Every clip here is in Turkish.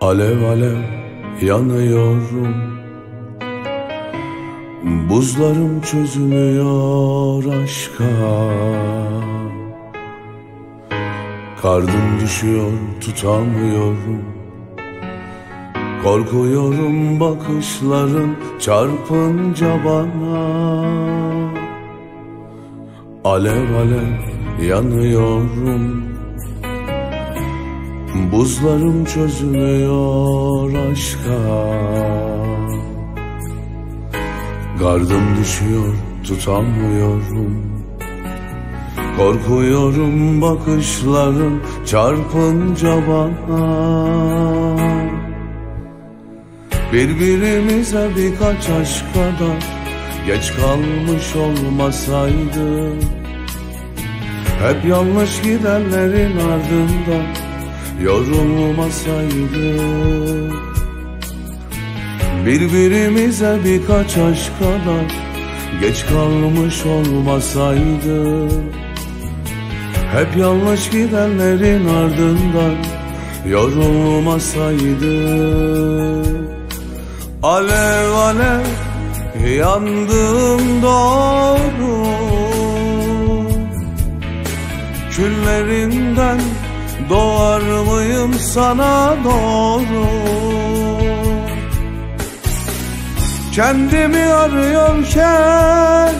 Alev alev yanıyorum. Buzlarım çözülüyor aşka. Kardım düşüyor tutamıyorum. Korkuyorum bakışların çarpınca bana. Alev alev yanıyorum Buzlarım çözülüyor aşka. Gardım düşüyor tutamıyorum. Korkuyorum bakışların çarpınca bana. Birbirimize birkaç aşk kadar Geç kalmış olmasaydı Hep yanlış gidenlerin ardından Yorulmasaydı Birbirimize birkaç aşk kadar Geç kalmış olmasaydı. Hep yanlış gidenlerin ardından Yorulmasaydı Alev alev yandım doğru. Küllerinden doğar mıyım sana doğru? Kendimi arıyorken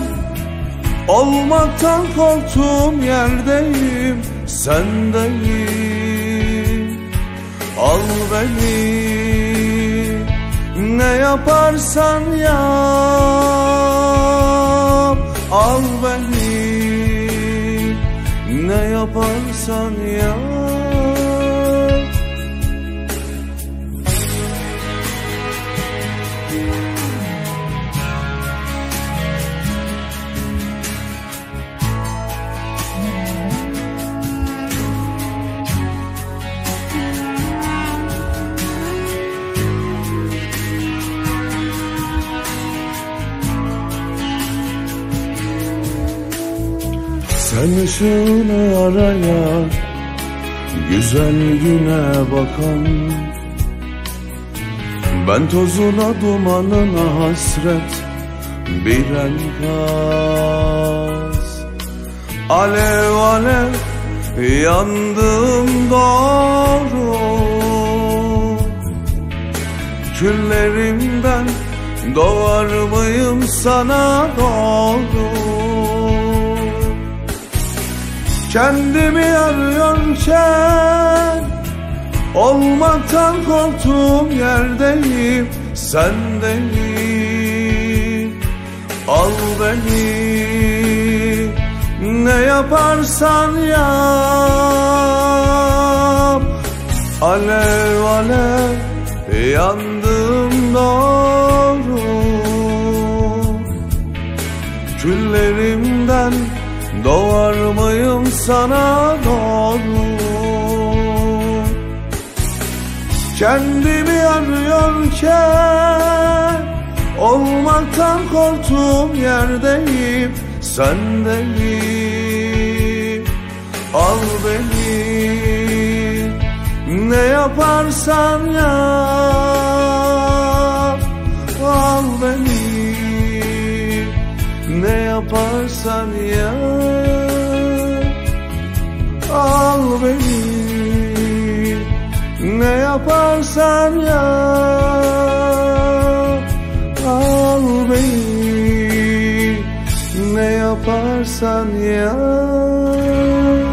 Olmaktan korktuğum yerdeyim Sendeyim. Al beni Ne yaparsan yap Al beni Ne yaparsan yap Sen ışığını araya Güzel güne bakan. Ben tozuna dumanına hasret Bir enkaz Alev alev yandım doğru Küllerimden doğar mıyım sana doğru Kendimi arıyorken Olmaktan korktuğum yerdeyim. Sendeyim Al beni. Ne yaparsan yap. Alev alev sana doğru Kendimi arıyorken Olmaktan korktuğum yerdeyim Sendeyim. Al beni Ne yaparsan yap. Al beni ne yaparsan yap Al beni. Ne yaparsan yap Al beni. Ne yaparsan yap